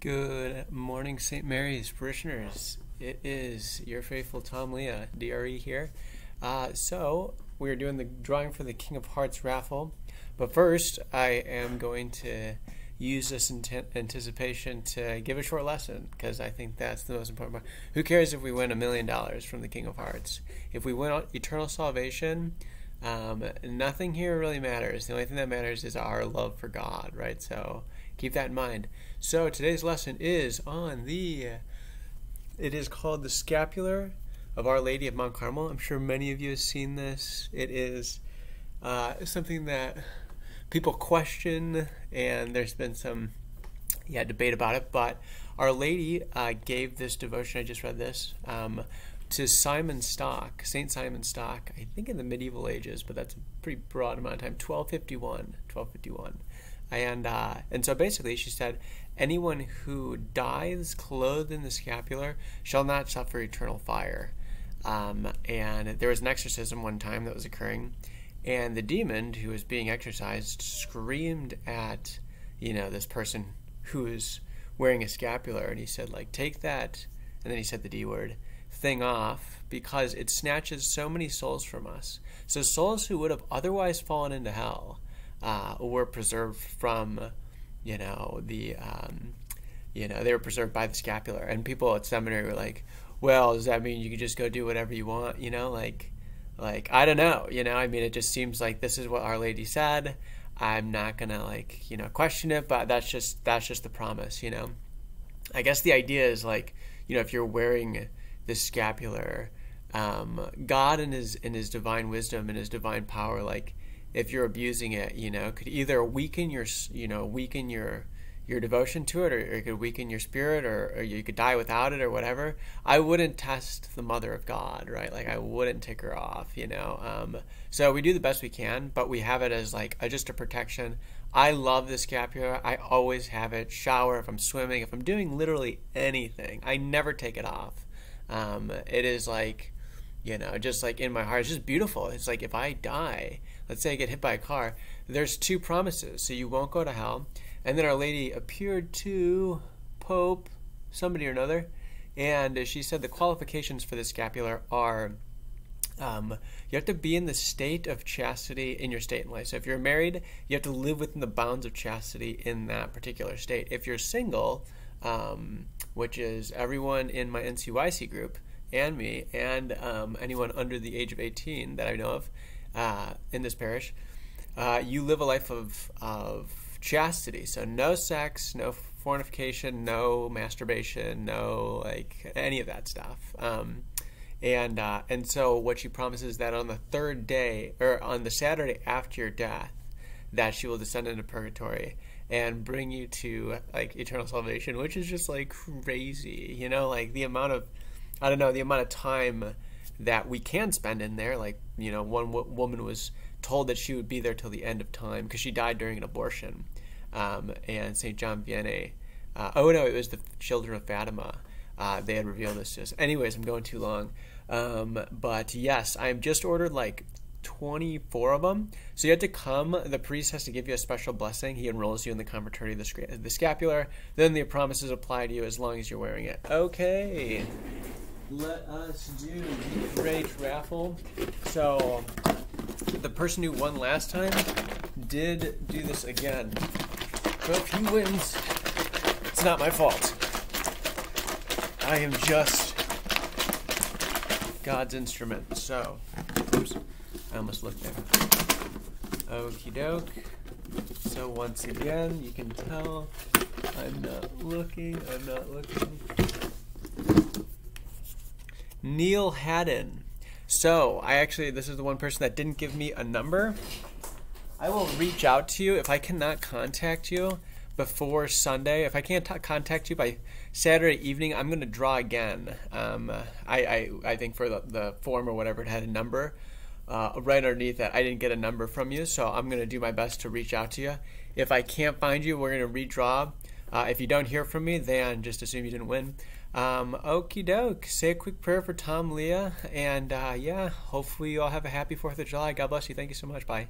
Good morning, St. Mary's parishioners. It is your faithful Tom Leah, DRE here. Uh, so, we're doing the drawing for the King of Hearts raffle. But first, I am going to use this anticipation to give a short lesson because I think that's the most important part. Who cares if we win a million dollars from the King of Hearts? If we win eternal salvation, um, nothing here really matters. The only thing that matters is our love for God, right? So keep that in mind. So today's lesson is on the, it is called the Scapular of Our Lady of Mount Carmel. I'm sure many of you have seen this. It is uh, something that people question, and there's been some, yeah, debate about it. But Our Lady uh, gave this devotion. I just read this. Um, to Simon Stock, Saint Simon Stock, I think in the medieval ages, but that's a pretty broad amount of time. 1251, 1251, and uh, and so basically she said, anyone who dies clothed in the scapular shall not suffer eternal fire. Um, and there was an exorcism one time that was occurring, and the demon who was being exorcised screamed at, you know, this person who was wearing a scapular, and he said like, take that, and then he said the D word thing off because it snatches so many souls from us. So souls who would have otherwise fallen into hell uh, were preserved from, you know, the, um, you know, they were preserved by the scapular. And people at seminary were like, well, does that mean you can just go do whatever you want? You know, like, like I don't know. You know, I mean, it just seems like this is what Our Lady said. I'm not gonna like, you know, question it, but that's just that's just the promise. You know, I guess the idea is like, you know, if you're wearing the scapular. Um, God in his in his divine wisdom and his divine power, like if you're abusing it, you know, could either weaken your you know weaken your your devotion to it, or, or it could weaken your spirit, or, or, you could die without it, or whatever. I wouldn't test the Mother of God, right? Like I wouldn't take her off, you know. Um, so we do the best we can, but we have it as like a, just a protection. I love the scapular. I always have it. Shower if I'm swimming, if I'm doing literally anything, I never take it off. Um, it is like, you know, just like in my heart, it's just beautiful. It's like if I die, let's say I get hit by a car, there's two promises. So you won't go to hell. And then Our Lady appeared to Pope, somebody or another, and she said the qualifications for the scapular are um, you have to be in the state of chastity in your state in life. So if you're married, you have to live within the bounds of chastity in that particular state. If you're single, um, which is everyone in my NCYC group and me, and um, anyone under the age of 18 that I know of uh, in this parish. Uh, you live a life of, of chastity. So no sex, no fornication, no masturbation, no like any of that stuff. Um, and uh, and so what she promises is that on the third day or on the Saturday after your death, that she will descend into purgatory and bring you to like eternal salvation, which is just like crazy. You know, like the amount of I don't know the amount of time that we can spend in there. Like you know, one w- woman was told that she would be there till the end of time because she died during an abortion. Um, and Saint John Vianney. Uh, oh no, it was the children of Fatima. Uh, they had revealed this to us. Anyways, I'm going too long. Um, but yes, I'm just ordered like 24 of them. So you have to come. The priest has to give you a special blessing. He enrolls you in the confraternity of the, the scapular. Then the promises apply to you as long as you're wearing it. Okay. Let us do the great raffle. So the person who won last time did do this again. So if he wins, it's not my fault. I am just God's instrument. So, oops. I almost looked there. Okie doke. So once again, you can tell I'm not looking, I'm not looking. Neil Haddon. So, I actually, this is the one person that didn't give me a number. I will reach out to you if I cannot contact you before Sunday. If I can't contact you by Saturday evening, I'm going to draw again. Um, I, I, I think for the, the form or whatever, it had a number uh, right underneath that. I didn't get a number from you, so I'm going to do my best to reach out to you. If I can't find you, we're going to redraw. Uh, if you don't hear from me, then just assume you didn't win. Um, okie doke. Say a quick prayer for Tom Leah. And uh, yeah, hopefully you all have a happy 4th of July. God bless you. Thank you so much. Bye.